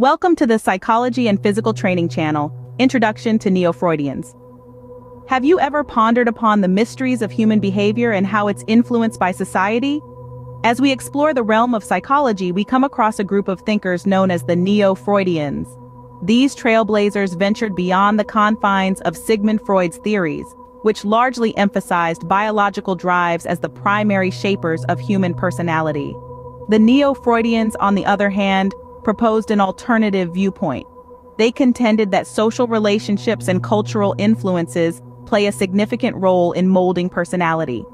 Welcome to the Psychology and Physical Training channel, Introduction to Neo-Freudians. Have you ever pondered upon the mysteries of human behavior and how it's influenced by society? As we explore the realm of psychology, we come across a group of thinkers known as the Neo-Freudians. These trailblazers ventured beyond the confines of Sigmund Freud's theories, which largely emphasized biological drives as the primary shapers of human personality. The Neo-Freudians, on the other hand, proposed an alternative viewpoint. They contended that social relationships and cultural influences play a significant role in molding personality.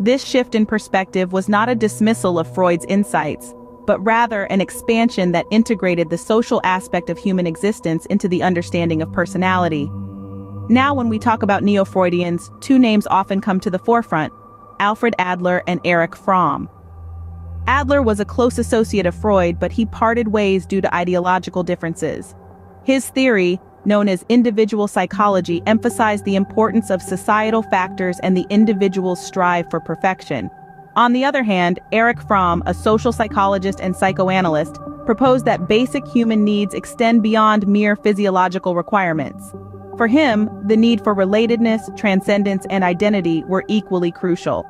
This shift in perspective was not a dismissal of Freud's insights, but rather an expansion that integrated the social aspect of human existence into the understanding of personality. Now when we talk about Neo-Freudians, two names often come to the forefront, Alfred Adler and Erich Fromm. Adler was a close associate of Freud, but he parted ways due to ideological differences. His theory, known as individual psychology, emphasized the importance of societal factors and the individual's strive for perfection. On the other hand, Erich Fromm, a social psychologist and psychoanalyst, proposed that basic human needs extend beyond mere physiological requirements. For him, the need for relatedness, transcendence, and identity were equally crucial.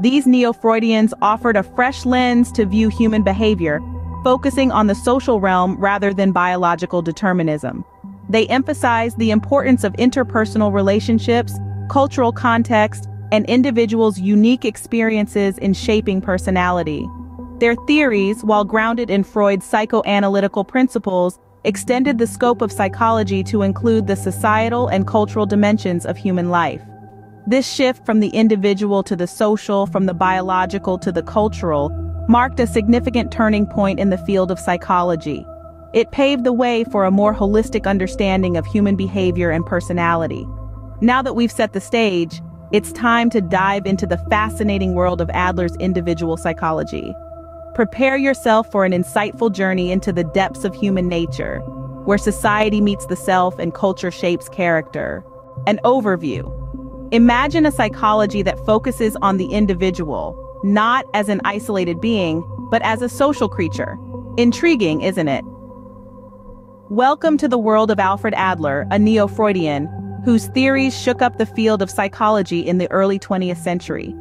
These Neo-Freudians offered a fresh lens to view human behavior, focusing on the social realm rather than biological determinism. They emphasized the importance of interpersonal relationships, cultural context, and individuals' unique experiences in shaping personality. Their theories, while grounded in Freud's psychoanalytical principles, extended the scope of psychology to include the societal and cultural dimensions of human life. This shift from the individual to the social, from the biological to the cultural, marked a significant turning point in the field of psychology. It paved the way for a more holistic understanding of human behavior and personality. Now that we've set the stage, it's time to dive into the fascinating world of Adler's individual psychology. Prepare yourself for an insightful journey into the depths of human nature, where society meets the self and culture shapes character. An overview. Imagine a psychology that focuses on the individual, not as an isolated being, but as a social creature. Intriguing, isn't it? Welcome to the world of Alfred Adler, a neo-Freudian, whose theories shook up the field of psychology in the early 20th century.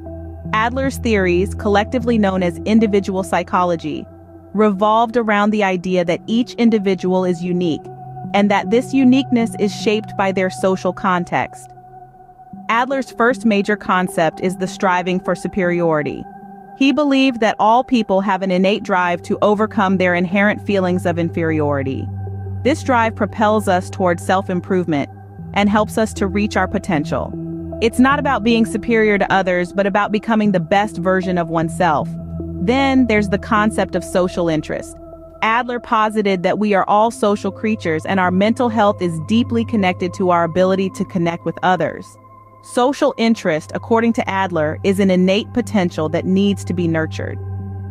Adler's theories, collectively known as individual psychology, revolved around the idea that each individual is unique, and that this uniqueness is shaped by their social context. Adler's first major concept is the striving for superiority. He believed that all people have an innate drive to overcome their inherent feelings of inferiority. This drive propels us towards self-improvement and helps us to reach our potential. It's not about being superior to others, but about becoming the best version of oneself. Then there's the concept of social interest. Adler posited that we are all social creatures and our mental health is deeply connected to our ability to connect with others. Social interest, according to Adler, is an innate potential that needs to be nurtured.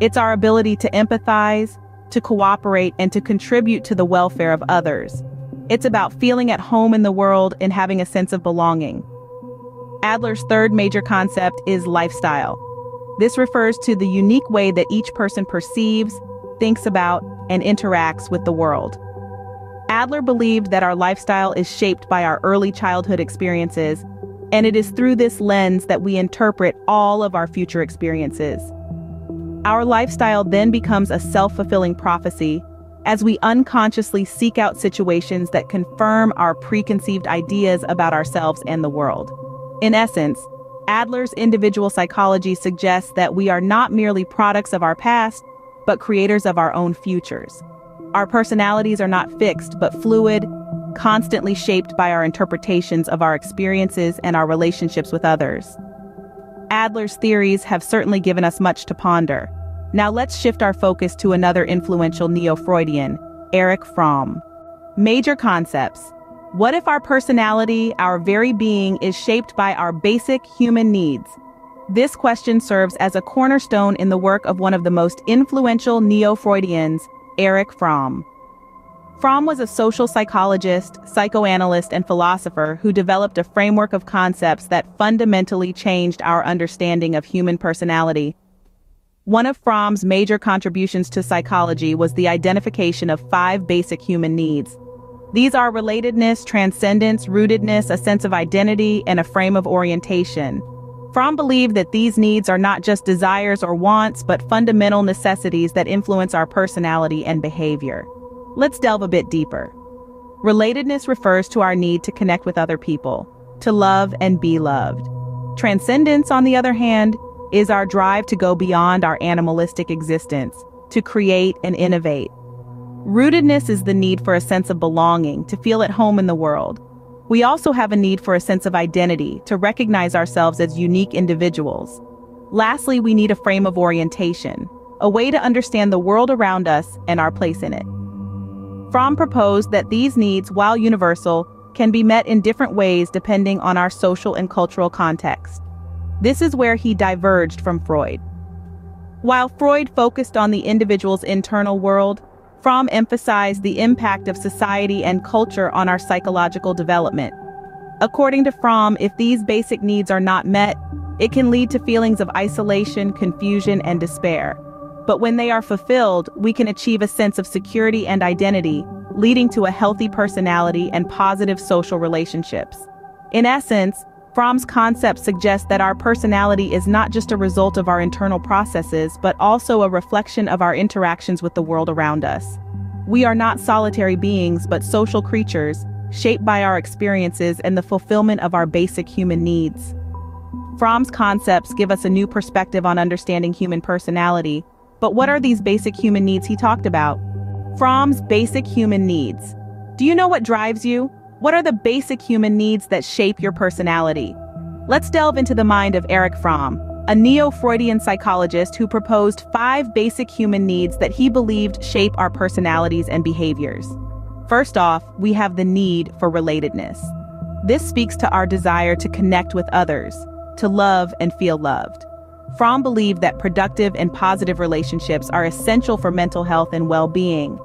It's our ability to empathize, to cooperate, and to contribute to the welfare of others. It's about feeling at home in the world and having a sense of belonging. Adler's third major concept is lifestyle. This refers to the unique way that each person perceives, thinks about, and interacts with the world. Adler believed that our lifestyle is shaped by our early childhood experiences, and it is through this lens that we interpret all of our future experiences. Our lifestyle then becomes a self-fulfilling prophecy as we unconsciously seek out situations that confirm our preconceived ideas about ourselves and the world. In essence, Adler's individual psychology suggests that we are not merely products of our past, but creators of our own futures. Our personalities are not fixed, but fluid, constantly shaped by our interpretations of our experiences and our relationships with others. Adler's theories have certainly given us much to ponder. Now let's shift our focus to another influential neo-Freudian, Erich Fromm. Major concepts, what if our personality, our very being, is shaped by our basic human needs? This question serves as a cornerstone in the work of one of the most influential neo-Freudians, Erich Fromm. Fromm was a social psychologist, psychoanalyst, and philosopher who developed a framework of concepts that fundamentally changed our understanding of human personality. One of Fromm's major contributions to psychology was the identification of five basic human needs. These are relatedness, transcendence, rootedness, a sense of identity, and a frame of orientation. Fromm believed that these needs are not just desires or wants, but fundamental necessities that influence our personality and behavior. Let's delve a bit deeper. Relatedness refers to our need to connect with other people, to love and be loved. Transcendence, on the other hand, is our drive to go beyond our animalistic existence, to create and innovate. Rootedness is the need for a sense of belonging, to feel at home in the world. We also have a need for a sense of identity, to recognize ourselves as unique individuals. Lastly, we need a frame of orientation, a way to understand the world around us and our place in it. Fromm proposed that these needs, while universal, can be met in different ways depending on our social and cultural context. This is where he diverged from Freud. While Freud focused on the individual's internal world, Fromm emphasized the impact of society and culture on our psychological development. According to Fromm, if these basic needs are not met, it can lead to feelings of isolation, confusion, and despair. But when they are fulfilled, we can achieve a sense of security and identity, leading to a healthy personality and positive social relationships. In essence, Fromm's concept suggests that our personality is not just a result of our internal processes, but also a reflection of our interactions with the world around us. We are not solitary beings, but social creatures, shaped by our experiences and the fulfillment of our basic human needs. Fromm's concepts give us a new perspective on understanding human personality, but what are these basic human needs he talked about? Fromm's basic human needs. Do you know what drives you? What are the basic human needs that shape your personality? Let's delve into the mind of Erich Fromm, a neo-Freudian psychologist who proposed five basic human needs that he believed shape our personalities and behaviors. First off, we have the need for relatedness. This speaks to our desire to connect with others, to love and feel loved. Fromm believed that productive and positive relationships are essential for mental health and well-being.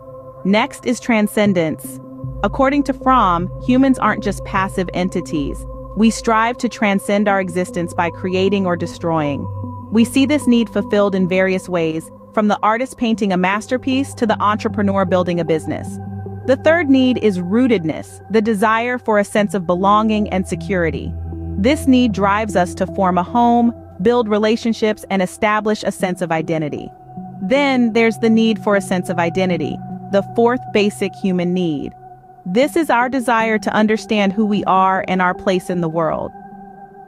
Next is transcendence. According to Fromm, humans aren't just passive entities. We strive to transcend our existence by creating or destroying. We see this need fulfilled in various ways, from the artist painting a masterpiece to the entrepreneur building a business. The third need is rootedness, the desire for a sense of belonging and security. This need drives us to form a home, build relationships, and establish a sense of identity. Then there's the need for a sense of identity, the fourth basic human need. This is our desire to understand who we are and our place in the world.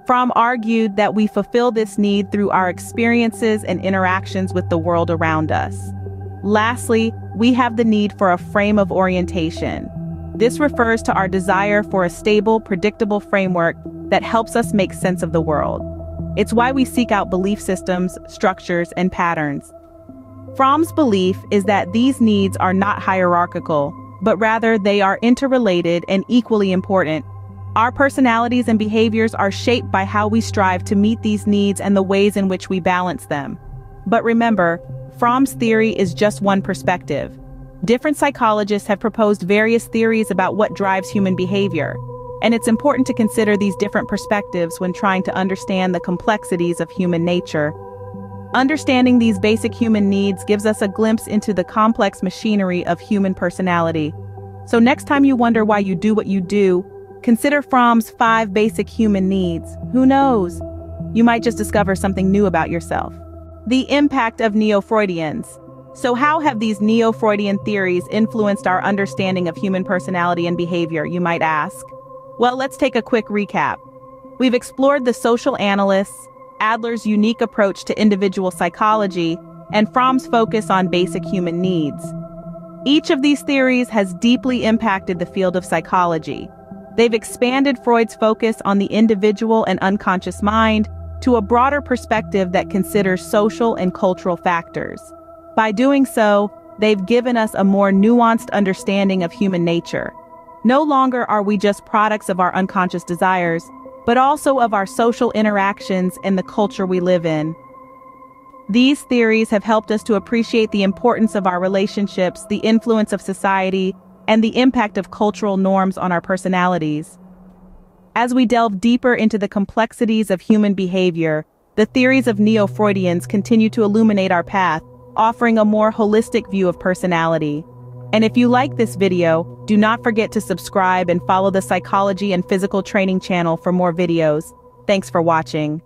Fromm argued that we fulfill this need through our experiences and interactions with the world around us. Lastly, we have the need for a frame of orientation. This refers to our desire for a stable, predictable framework that helps us make sense of the world. It's why we seek out belief systems, structures, and patterns. Fromm's belief is that these needs are not hierarchical, but rather they are interrelated and equally important. Our personalities and behaviors are shaped by how we strive to meet these needs and the ways in which we balance them. But remember, Fromm's theory is just one perspective. Different psychologists have proposed various theories about what drives human behavior and it's important to consider these different perspectives when trying to understand the complexities of human nature. Understanding these basic human needs gives us a glimpse into the complex machinery of human personality. So next time you wonder why you do what you do, consider Fromm's five basic human needs. Who knows? You might just discover something new about yourself. The impact of Neo-Freudians. So how have these Neo-Freudian theories influenced our understanding of human personality and behavior, you might ask? Well, let's take a quick recap. We've explored the social analysts, Adler's unique approach to individual psychology, and Fromm's focus on basic human needs. Each of these theories has deeply impacted the field of psychology. They've expanded Freud's focus on the individual and unconscious mind to a broader perspective that considers social and cultural factors. By doing so, they've given us a more nuanced understanding of human nature, no longer are we just products of our unconscious desires, but also of our social interactions and the culture we live in. These theories have helped us to appreciate the importance of our relationships, the influence of society, and the impact of cultural norms on our personalities. As we delve deeper into the complexities of human behavior, the theories of Neo-Freudians continue to illuminate our path, offering a more holistic view of personality. And if you like this video, do not forget to subscribe and follow the Psychology and Physical Training channel for more videos. Thanks for watching.